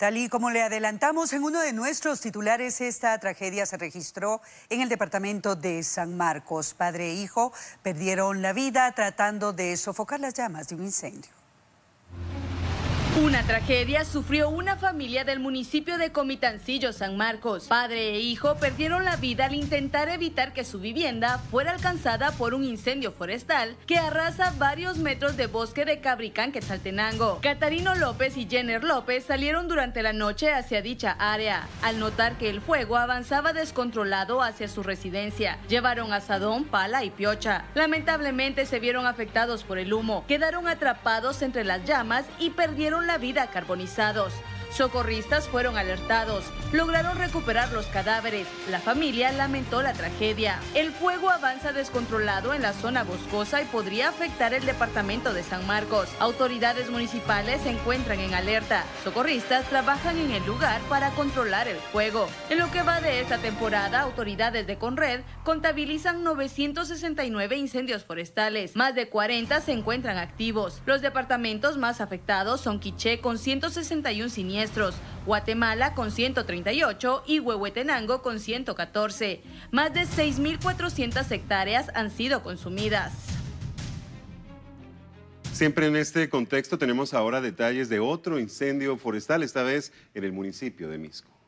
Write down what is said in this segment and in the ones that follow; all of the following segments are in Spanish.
Tal y como le adelantamos en uno de nuestros titulares, esta tragedia se registró en el departamento de San Marcos. Padre e hijo perdieron la vida tratando de sofocar las llamas de un incendio. Una tragedia sufrió una familia del municipio de Comitancillo, San Marcos. Padre e hijo perdieron la vida al intentar evitar que su vivienda fuera alcanzada por un incendio forestal que arrasa varios metros de bosque de Cabricán, Quetzaltenango. Catarino López y Jenner López salieron durante la noche hacia dicha área. Al notar que el fuego avanzaba descontrolado hacia su residencia, llevaron asadón, pala y piocha. Lamentablemente se vieron afectados por el humo, quedaron atrapados entre las llamas y perdieron la vida carbonizados. Socorristas fueron alertados, lograron recuperar los cadáveres. La familia lamentó la tragedia. El fuego avanza descontrolado en la zona boscosa y podría afectar el departamento de San Marcos. Autoridades municipales se encuentran en alerta. Socorristas trabajan en el lugar para controlar el fuego. En lo que va de esta temporada, autoridades de Conred contabilizan 969 incendios forestales. Más de 40 se encuentran activos. Los departamentos más afectados son Quiché con 161 siniestros Guatemala con 138 y Huehuetenango con 114. Más de 6.400 hectáreas han sido consumidas. Siempre en este contexto tenemos ahora detalles de otro incendio forestal, esta vez en el municipio de Misco.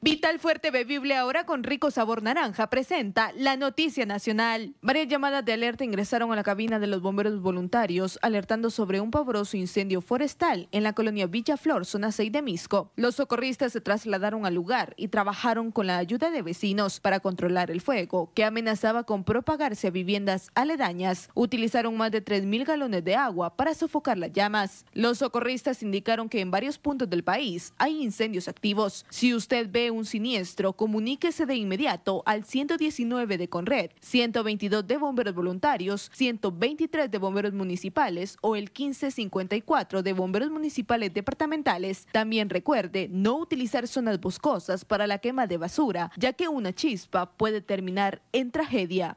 Vital Fuerte Bebible ahora con rico sabor naranja presenta la noticia nacional. Varias llamadas de alerta ingresaron a la cabina de los bomberos voluntarios alertando sobre un pavoroso incendio forestal en la colonia Villa Flor, zona 6 de Misco. Los socorristas se trasladaron al lugar y trabajaron con la ayuda de vecinos para controlar el fuego que amenazaba con propagarse a viviendas aledañas. Utilizaron más de 3.000 galones de agua para sofocar las llamas. Los socorristas indicaron que en varios puntos del país hay incendios activos. Si usted ve un siniestro, comuníquese de inmediato al 119 de Conred, 122 de bomberos voluntarios, 123 de bomberos municipales o el 1554 de bomberos municipales departamentales. También recuerde no utilizar zonas boscosas para la quema de basura, ya que una chispa puede terminar en tragedia.